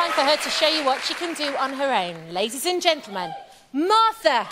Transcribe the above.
time for her to show you what she can do on her own. Ladies and gentlemen, Martha.